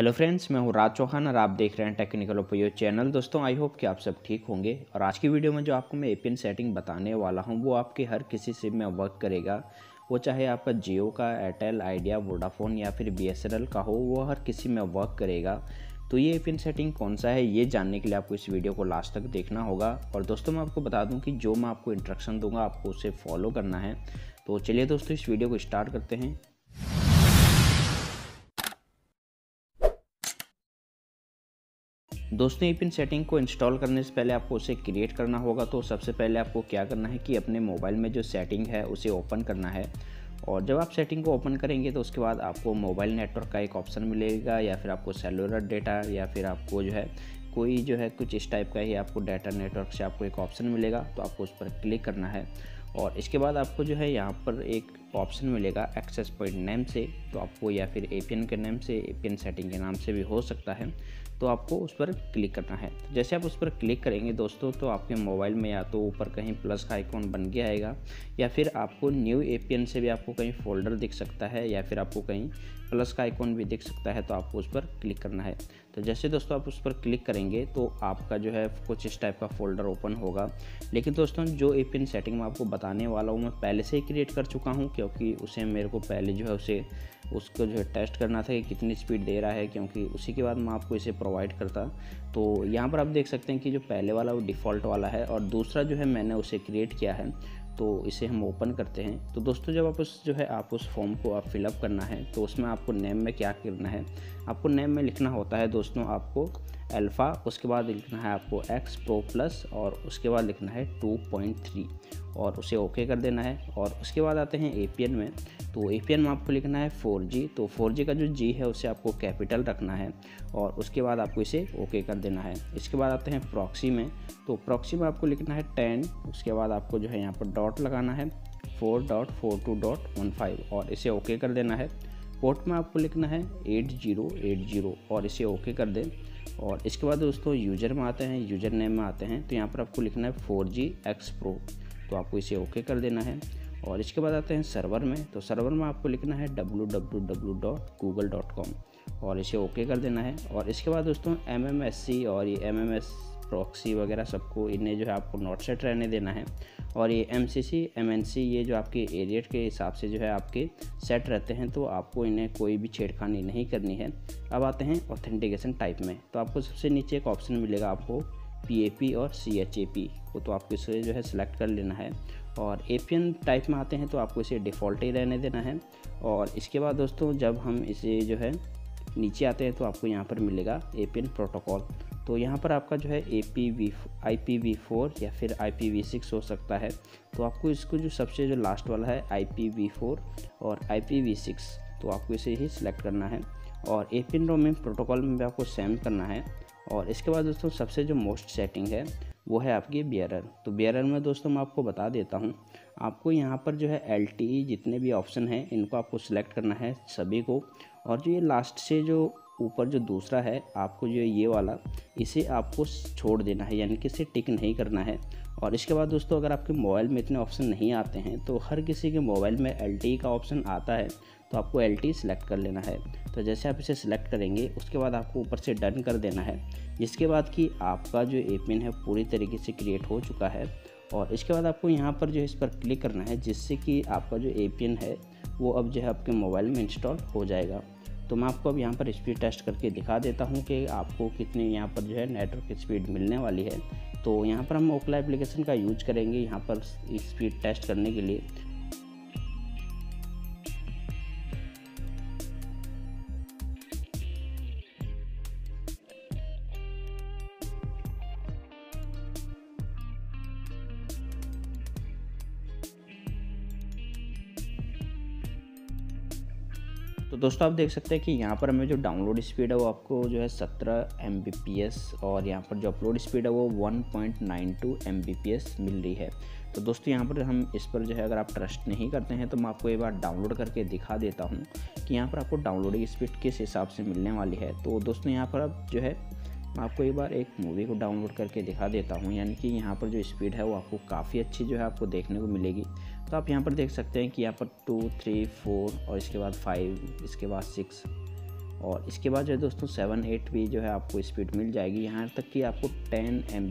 Hello friends, मैं हूँ राज चौहान और आप देख रहे हैं टेक्निकल उपयोग चैनल। दोस्तों, आई होप कि आप सब ठीक होंगे। और आज की वीडियो में जो आपको मैं एपीएन सेटिंग बताने वाला हूँ, वो आपके हर किसी सिम में वर्क करेगा। वो चाहे आपका जियो का, एयरटेल, आइडिया, वोडाफोन या फिर बी का हो, वो हर किसी में वर्क करेगा। तो ये एपीएन सेटिंग कौन सा है, ये जानने के लिए आपको इस वीडियो को लास्ट तक देखना होगा। और दोस्तों, मैं आपको बता दूँ कि जो मैं आपको इंस्ट्रक्शन दूँगा, आपको उसे फॉलो करना है। तो चलिए दोस्तों, इस वीडियो को स्टार्ट करते हैं। दोस्तों ई पिन सेटिंग को इंस्टॉल करने से पहले आपको उसे क्रिएट करना होगा। तो सबसे पहले आपको क्या करना है कि अपने मोबाइल में जो सेटिंग है, उसे ओपन करना है। और जब आप सेटिंग को ओपन करेंगे तो उसके बाद आपको मोबाइल नेटवर्क का एक ऑप्शन मिलेगा, या फिर आपको सेलुलर डेटा या फिर आपको जो है, कोई जो है कुछ इस टाइप का ही आपको डाटा नेटवर्क से आपको एक ऑप्शन मिलेगा। तो आपको उस पर क्लिक करना है। और इसके बाद आपको जो है, यहाँ पर एक ऑप्शन मिलेगा एक्सेस पॉइंट नेम से तो आपको या फिर एपीएन के नेम से एपीएन सेटिंग के नाम से भी हो सकता है। तो आपको उस पर क्लिक करना है। तो जैसे आप उस पर क्लिक करेंगे दोस्तों तो आपके मोबाइल में या तो ऊपर कहीं प्लस का आइकॉन बन गया आएगा, या फिर आपको न्यू एपीएन से भी आपको कहीं फोल्डर दिख सकता है, या फिर आपको कहीं प्लस का आइकॉन भी दिख सकता है तो आपको उस पर क्लिक करना है। तो जैसे दोस्तों आप उस पर क्लिक करेंगे तो आपका जो है कुछ इस टाइप का फोल्डर ओपन होगा। लेकिन दोस्तों, जो एपीएन सेटिंग मैं आपको बताने वाला हूँ, मैं पहले से ही क्रिएट कर चुका हूँ क्योंकि उसे मेरे को पहले जो है उसे, उसको जो है टेस्ट करना था कि कितनी स्पीड दे रहा है, क्योंकि उसी के बाद मैं आपको इसे प्रोवाइड करता। तो यहाँ पर आप देख सकते हैं कि जो पहले वाला वो डिफ़ॉल्ट वाला है और दूसरा जो है मैंने उसे क्रिएट किया है तो इसे हम ओपन करते हैं। तो दोस्तों, जब आप उस, जो है आप उस फॉर्म को आप फिलअप करना है तो उसमें आपको नेम में क्या करना है? आपको नेम में लिखना होता है दोस्तों आपको अल्फ़ा उसके बाद लिखना है आपको एक्स प्रो प्लस और उसके बाद लिखना है टू पॉइंट थ्री और उसे ओके कर देना है। और उसके बाद आते हैं एपीएन में। तो एपीएन में आपको लिखना है 4G तो 4G का जो जी है, उसे आपको कैपिटल रखना है, और उसके बाद आपको इसे ओके कर देना है। इसके बाद आते हैं प्रॉक्सी में। तो प्रॉक्सी में आपको लिखना है टेन उसके बाद आपको जो है यहाँ पर डॉट लगाना है four dot four two dot one five और इसे ओके कर देना है। पोर्ट में आपको लिखना है एट ज़ीरो एट ज़ीरो और इसे ओके कर दें। और इसके बाद दोस्तों यूज़र में आते हैं, यूज़र नेम में आते हैं तो यहाँ पर आपको लिखना है फोर जी एक्स प्रो तो आपको इसे ओके कर देना है। और इसके बाद आते हैं सर्वर में तो सर्वर में आपको लिखना है W W W dot Google dot com, और इसे ओके कर देना है। और इसके बाद दोस्तों एम एम एस सी और ये एम एम एस प्रॉक्सी वगैरह सबको इन्हें जो है आपको नोट सेट रहने देना है। और ये M C C M N C ये जो आपके एरिएट के हिसाब से जो है आपके सेट रहते हैं तो आपको इन्हें कोई भी छेड़खानी नहीं करनी है। अब आते हैं ऑथेंटिकेशन टाइप में। तो आपको सबसे नीचे एक ऑप्शन मिलेगा आपको पी ए पी और सी एच ए पी को तो आपको इसे जो है सिलेक्ट कर लेना है। और ए पी एन टाइप में आते हैं तो आपको इसे डिफ़ॉल्ट ही रहने देना है। और इसके बाद दोस्तों, जब हम इसे जो है नीचे आते हैं तो आपको यहाँ पर मिलेगा ए पी एन प्रोटोकॉल तो यहाँ पर आपका जो है A P V I P V four या फिर आई पी वी सिक्स हो सकता है। तो आपको इसको जो सबसे जो लास्ट वाला है आई पी वी फोर और आई पी वी सिक्स तो आपको इसे ही सिलेक्ट करना है। और ए पिन रोमिंग प्रोटोकॉल में भी आपको सेम करना है। और इसके बाद दोस्तों सबसे जो मोस्ट सेटिंग है, वो है आपकी बियरर तो बियरर में दोस्तों मैं आपको बता देता हूँ, आपको यहाँ पर जो है LTE जितने भी ऑप्शन हैं, इनको आपको सिलेक्ट करना है सभी को। और जो ये लास्ट से जो ऊपर जो दूसरा है, आपको जो ये वाला, इसे आपको छोड़ देना है, यानी कि इसे टिक नहीं करना है। और इसके बाद दोस्तों, अगर आपके मोबाइल में इतने ऑप्शन नहीं आते हैं तो हर किसी के मोबाइल में एल का ऑप्शन आता है तो आपको एल टी सेलेक्ट कर लेना है। तो जैसे आप इसे सिलेक्ट करेंगे, उसके बाद आपको ऊपर से डन कर देना है। जिसके बाद कि आपका जो ए पिन है, पूरी तरीके से क्रिएट हो चुका है। और इसके बाद आपको यहाँ पर जो है, इस पर क्लिक करना है, जिससे कि आपका जो ए पिन है, वो अब जो है, आपके मोबाइल में इंस्टॉल हो जाएगा। तो मैं आपको अब यहाँ पर स्पीड टेस्ट करके दिखा देता हूँ कि आपको कितनी यहाँ पर जो है नेटवर्क स्पीड मिलने वाली है। तो यहाँ पर हम ओकला एप्लीकेशन का यूज़ करेंगे यहाँ पर स्पीड टेस्ट करने के लिए। तो दोस्तों आप देख सकते हैं कि यहाँ पर हमें जो डाउनलोड स्पीड है वो आपको जो है सत्रह एम और यहाँ पर जो अपलोड स्पीड है वो 1.92 पॉइंट मिल रही है। तो दोस्तों यहाँ पर हम इस पर जो है अगर आप ट्रस्ट नहीं करते हैं तो मैं आपको एक बार डाउनलोड करके दिखा देता हूँ कि यहाँ पर आपको डाउनलोडिंग स्पीड किस हिसाब से मिलने वाली है। तो दोस्तों यहाँ पर आप जो है मैं आपको एक बार एक मूवी को डाउनलोड करके दिखा देता हूँ, यानी कि यहाँ पर जो स्पीड है वो आपको काफ़ी अच्छी जो है आपको देखने को मिलेगी। तो आप यहाँ पर देख सकते हैं कि यहाँ पर टू थ्री फोर और इसके बाद फाइव इसके बाद सिक्स और इसके बाद जो है दोस्तों सेवन एट भी जो है आपको स्पीड मिल जाएगी। यहाँ तक कि आपको टेन एम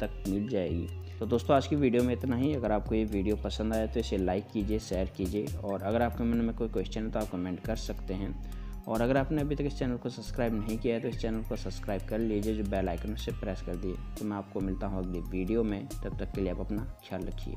तक मिल जाएगी। तो दोस्तों आज की वीडियो में इतना ही। अगर आपको ये वीडियो पसंद आया तो इसे लाइक कीजिए शेयर कीजिए और अगर आपके मन में कोई क्वेश्चन है तो आप कमेंट कर सकते हैं। और अगर आपने अभी तक इस चैनल को सब्सक्राइब नहीं किया है तो इस चैनल को सब्सक्राइब कर लीजिए, जो बेल आइकन से प्रेस कर दिए तो मैं आपको मिलता हूँ अगली वीडियो में। तब तक के लिए आप अपना ख्याल रखिए।